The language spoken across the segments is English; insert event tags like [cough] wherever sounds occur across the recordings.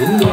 Woo!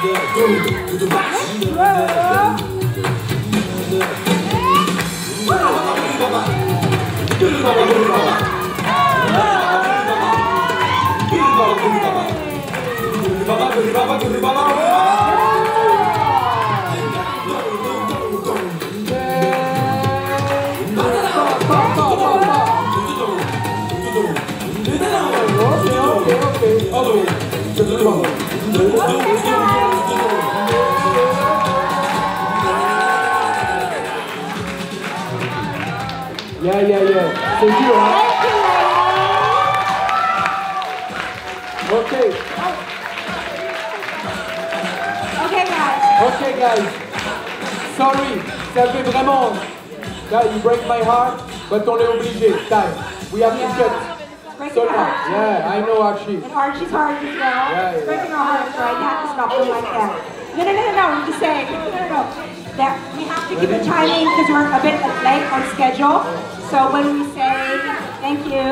Oh, Yeah, yeah, yeah. C'est dur, hein? Ok, Okay, guys. ok, guys. Sorry, ça fait vraiment. Là, you break my heart, but on est obligé. Time. We have to cut. Breaking So now, yeah, I know Archie. And Archie's heart as well. Yeah, yeah. Breaking our hearts, right? You have to stop them like that. No, no, no, no, no. I'm just saying. No, no, no. That we have to keep the timing because we're a bit late on schedule. So when we say thank you,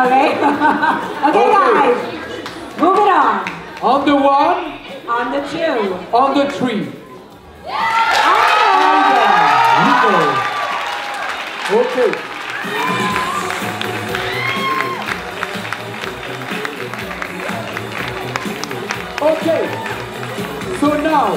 okay, [laughs] okay, Okay. guys, moving on. On the one, On the two. on the three. Okay. Okay. So now,